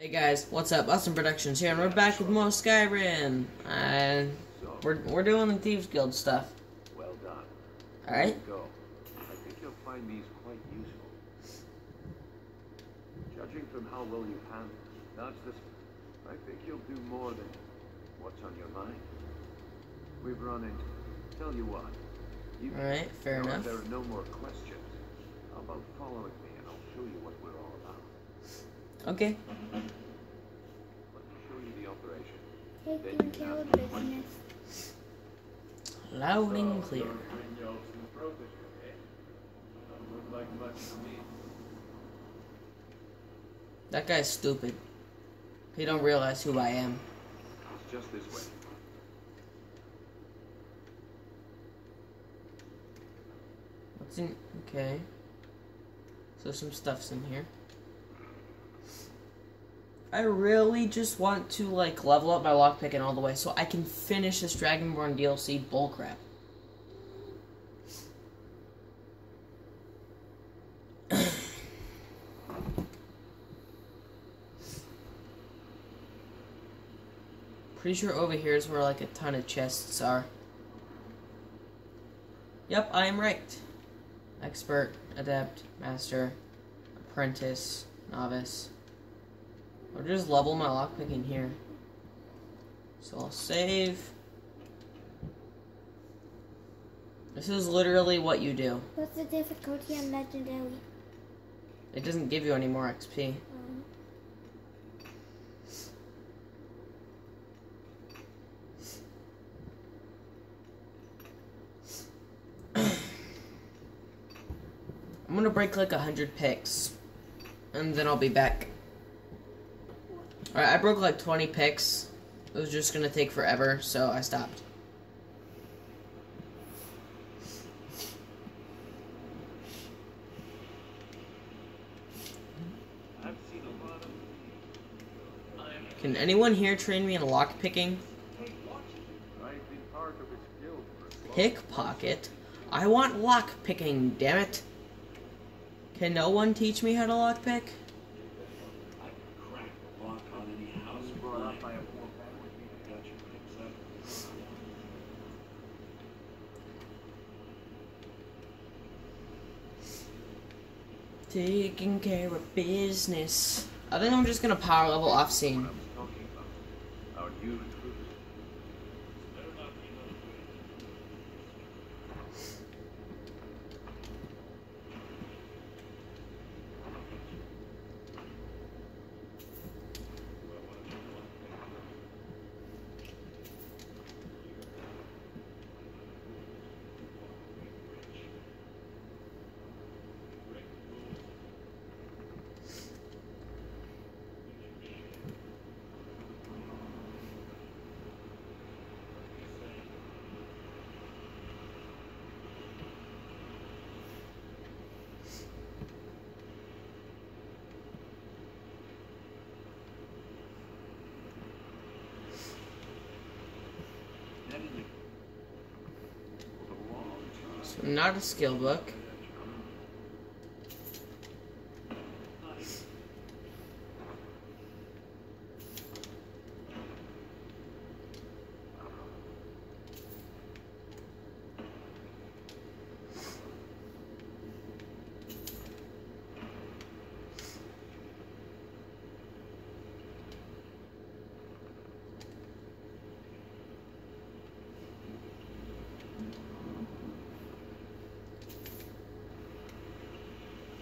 Hey guys, what's up? Austin Productions here, and we're back with more Skyrim. And we're we're doing the Thieves Guild stuff. Well done. All right. Go. I think you'll find these quite useful. Judging from how well you handle dodge this, I think you'll do more than what's on your mind. We've run into. Tell you what. You All right, fair enough. There are no more questions, how about following me and I'll show you what we're all about. Okay. Taking care of business. Loud and clear. That guy's stupid. He don't realize who I am. It's just this way. What's in? Okay. So some stuff's in here. I really just want to like level up my lockpicking all the way so I can finish this Dragonborn DLC bullcrap. Pretty sure over here is where like a ton of chests are. Yep, I am right. Expert, adept, master, apprentice, novice. I'll just level my lockpick in here. So I'll save. This is literally what you do. What's the difficulty on legendary? It doesn't give you any more XP. Um, I'm gonna break like a hundred picks. And then I'll be back. Alright, I broke like 20 picks. It was just gonna take forever, so I stopped. Can anyone here train me in lockpicking? Pickpocket? I want lockpicking, damn it. Can no one teach me how to lockpick? crack the lock on any house brought up blind. by a poor family. Gotcha, picks up. Taking care of business. I think I'm just gonna power level off scene. I was talking about. Our new recruits. Better not be another way. Then in the for a long time. So not a skill book.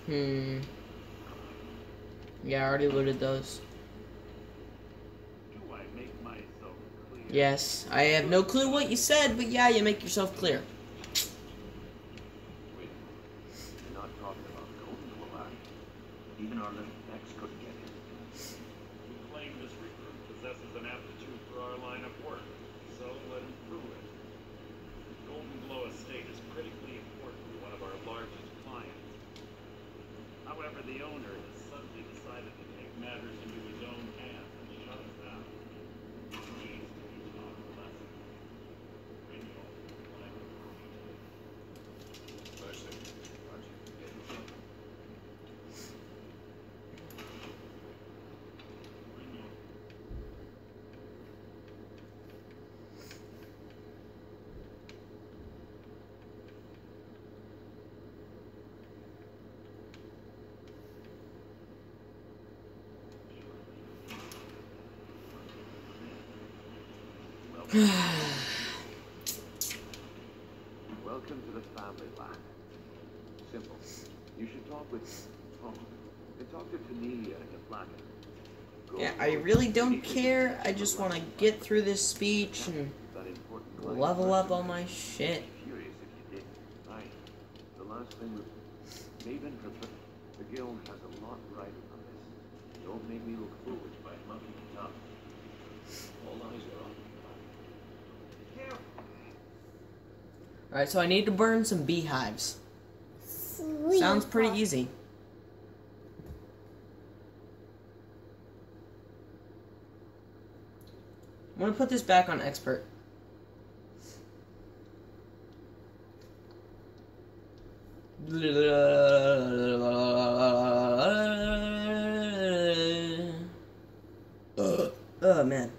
Hmm. Yeah, I already looted those. Do I make myself clear? Yes, I have no clue what you said, but yeah, you make yourself clear. We're not talking about Golden Cloak. Even our little Vex couldn't get in. We claim this recruit possesses an aptitude for our line of work, so let him prove it. Golden Glow Estate is critically important to one of our largest clients. However, the owner has suddenly decided to take matters into his own hands and shut us down. He needs to be taught a lesson. Radio, like, Welcome to the family land. Simple. You should talk with oh, and talk to Tonilia and the Flagon. Yeah, I really don't care. I just want to get through this speech and That important client level up all my shit. Furious if you did. Right. The last thing was Maven. The guild has a lot riding on this. Don't make me look foolish by mucking it up. All eyes are on you. Careful. Alright, so I need to burn some beehives. Sweet. Sounds pretty easy. I'm gonna put this back on expert. Oh man.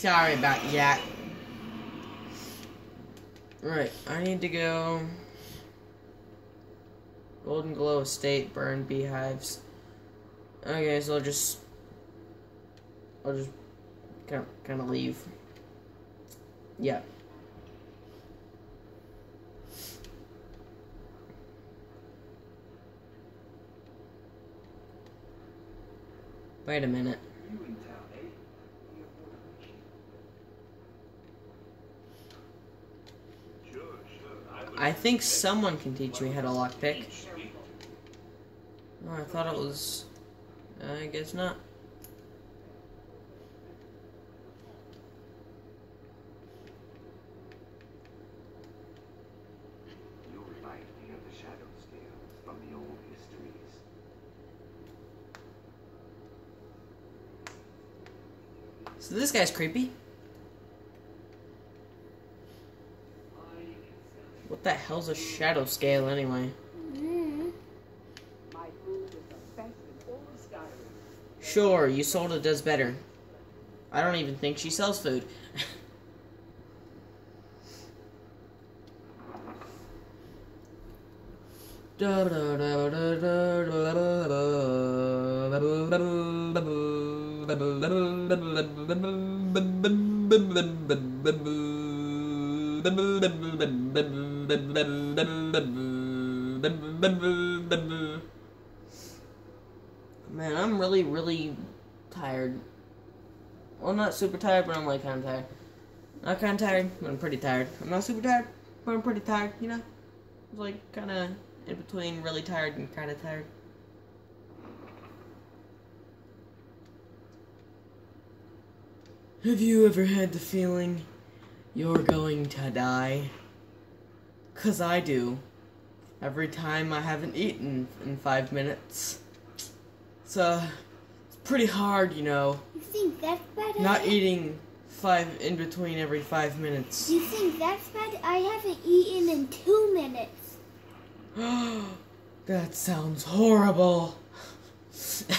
Sorry about that. Right, I need to go. Goldenglow Estate, burn beehives. Okay, so I'll just. I'll just kind of, kind of leave. Yeah. Wait a minute. You in town, eh? Sure, sure. I think someone can teach me how to lockpick. Oh, I thought it was. I guess not. You remind me of the shadow scales from the old histories. So this guy's creepy. What the hell's a shadow scale anyway? Mm. My food is the best in all of Skyrim. Sure, Usolda does better. I don't even think she sells food. Man, I'm really, really tired. Well, not super tired, but I'm like kind of tired. Not kind of tired, but I'm pretty tired. I'm not super tired, but I'm pretty tired, you know? It's like kind of in between really tired and kind of tired. Have you ever had the feeling you're going to die? Cause I do. Every time I haven't eaten in five minutes. It's, uh, it's pretty hard, you know, You think that's bad? Not eating five in between every five minutes. You think that's bad? I haven't eaten in two minutes. that sounds horrible.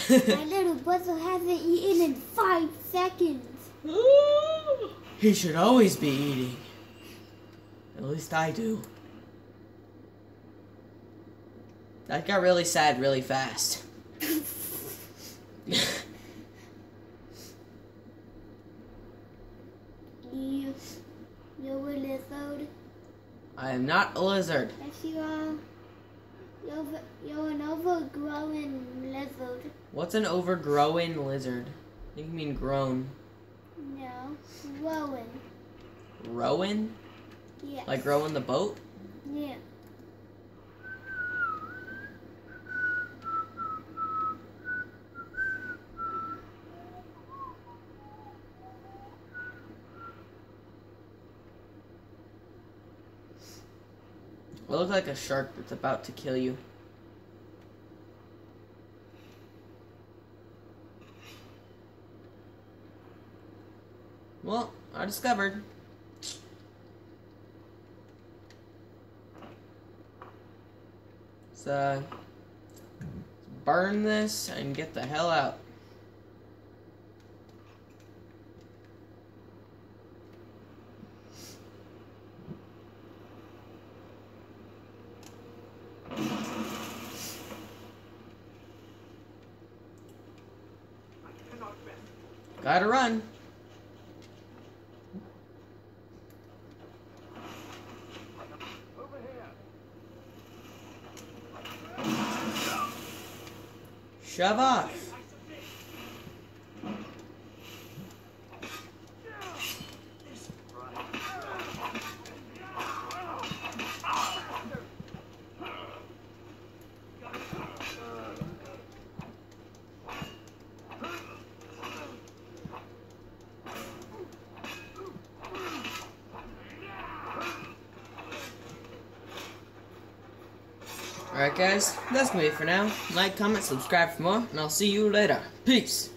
My little brother hasn't eaten in five seconds. he should always be eating. At least I do. That got really sad really fast. You, you're a lizard. I am not a lizard. Yes, you are. You're, you're an overgrown lizard. What's an overgrowing lizard? I think you mean grown. No, growing. Rowan? Yes. Like rowing the boat? Yeah. It looks like a shark that's about to kill you. Well, I discovered. So, burn this and get the hell out. Gotta run. Shabbat. Alright guys, that's gonna be it for now. Like, comment, subscribe for more, and I'll see you later. Peace!